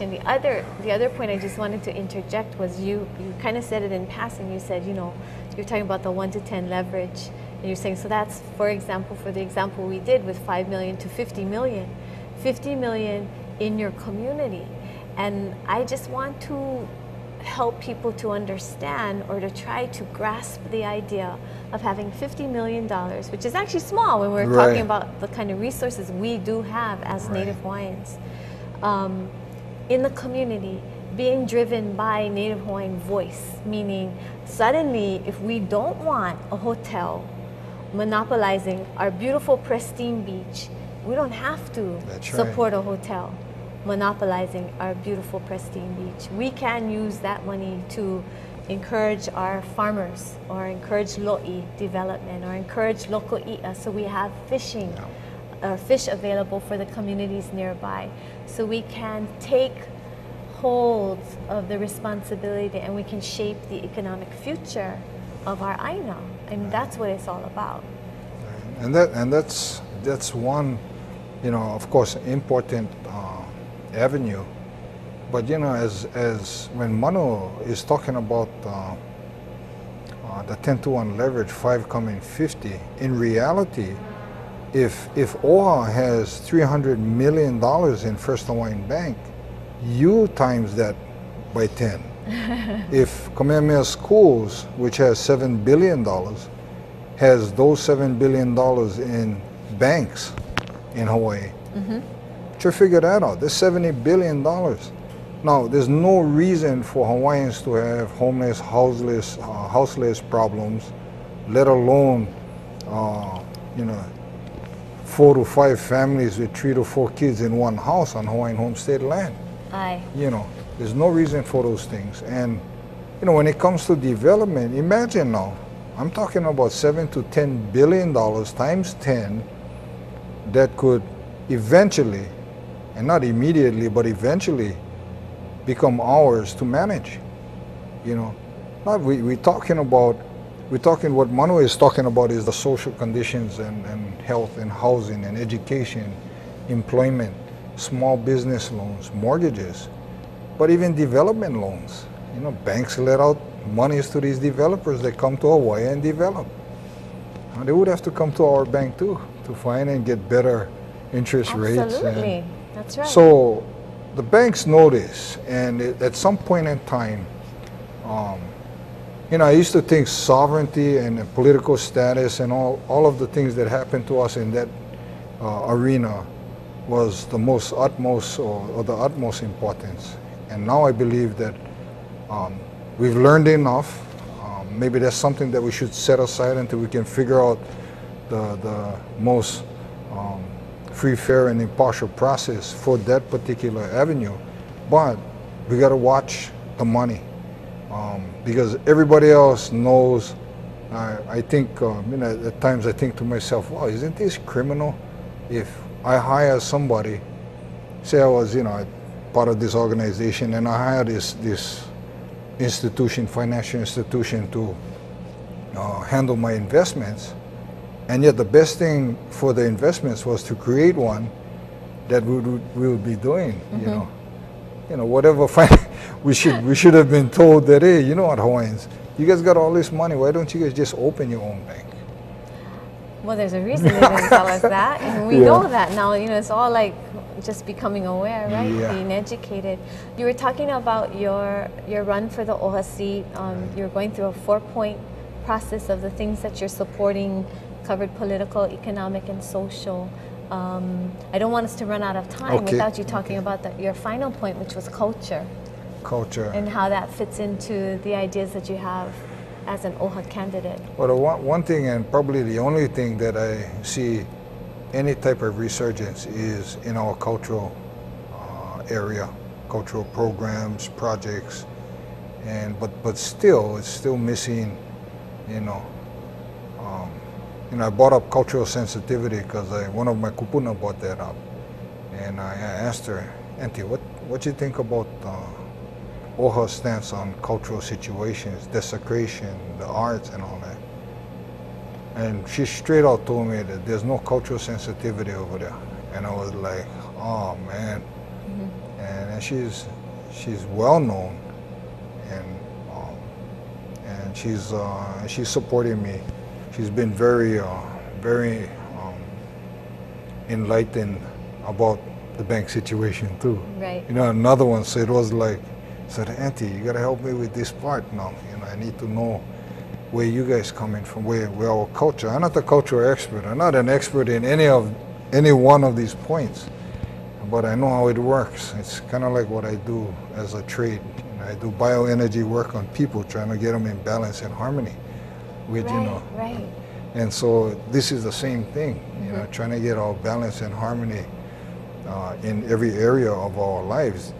And the other, the other point I just wanted to interject was you, you kind of said it in passing. You said, you know, you're talking about the one to 10 leverage. And you're saying, so that's, for example, for the example we did with 5 million to 50 million. 50 million in your community. And I just want to help people to understand or to try to grasp the idea of having $50 million, which is actually small when we're Right. talking about the kind of resources we do have as Right. Native Hawaiians. Um, in the community, being driven by Native Hawaiian voice, meaning suddenly if we don't want a hotel monopolizing our beautiful pristine beach, we don't have to right. support a hotel monopolizing our beautiful pristine beach. We can use that money to encourage our farmers or encourage lo'i development or encourage local i'a so we have fishing or fish available for the communities nearby. So we can take hold of the responsibility and we can shape the economic future of our aina. And that's what it's all about. And that and that's that's one, you know, of course, important uh, avenue. But you know, as as when Manu is talking about uh, uh, the 10 to 1 leverage, five coming 50, in reality, if if OHA has 300 million dollars in First Hawaiian Bank, you times that by 10. if Kamehameha Schools, which has seven billion dollars, has those seven billion dollars in banks in Hawaii. Try to figure that out. There's seventy billion dollars. Now, there's no reason for Hawaiians to have homeless, houseless, uh, houseless problems, let alone, uh, you know, four to five families with three to four kids in one house on Hawaiian homestead land. Aye. you know there's no reason for those things. And you know when it comes to development imagine now i'm talking about 7 to 10 billion dollars times 10 that could eventually and not immediately but eventually become ours to manage. You know not we, we're talking about we're talking what Manu is talking about is the social conditions and, and health and housing and education employment small business loans mortgages but even development loans you know banks let out monies to these developers that come to hawaii and develop Now, they would have to come to our bank too to find and get better interest rates Absolutely. That's right. so the banks know this, and at some point in time, um, you know, I used to think sovereignty and political status and all, all of the things that happened to us in that uh, arena was the most utmost or, or the utmost importance. And now I believe that um, we've learned enough. Um, maybe that's something that we should set aside until we can figure out the, the most um, free, fair, and impartial process for that particular avenue. But we got to watch the money um, because everybody else knows. I I think, um, you know, at times I think to myself, "Wow, isn't this criminal?" If I hire somebody, say I was, you know, part of this organization, and I hire this this institution, financial institution, to uh, handle my investments, and yet the best thing for the investments was to create one that we would we would be doing, you know, you know whatever. Fin- we should we should have been told that hey, you know what, Hawaiians, you guys got all this money. Why don't you guys just open your own bank? Well, there's a reason they didn't tell us that, and we Yeah. know that now. You know, it's all like just becoming aware, right? Yeah. Being educated. You were talking about your your run for the OHA seat. Um, you're going through a four-point process of the things that you're supporting, covered political, economic, and social. Um, I don't want us to run out of time Okay, without you talking okay. about the, your final point, which was culture, Culture. and how that fits into the ideas that you have as an OHA candidate. Well, the one, one thing, and probably the only thing that I see any type of resurgence is in our cultural uh, area, cultural programs, projects, and but but still, it's still missing. You know, um, you know, I brought up cultural sensitivity because one of my kupuna brought that up, and I, I asked her, Auntie, what what you think about? Uh, OHA stance on cultural situations, desecration, the arts, and all that. And she straight out told me that there's no cultural sensitivity over there. And I was like, oh man. And, and she's she's well known, and um, and she's uh, she's supporting me. She's been very uh, very um, enlightened about the bank situation too. Right. You know, another one said it was like, said, Auntie, you gotta help me with this part now. You know, I need to know where you guys coming from, where, where our culture. I'm not a cultural expert. I'm not an expert in any of any one of these points, but I know how it works. It's kind of like what I do as a trade. You know, I do bioenergy work on people, trying to get them in balance and harmony with you know. right. And so this is the same thing, you know, trying to get our balance and harmony uh, in every area of our lives.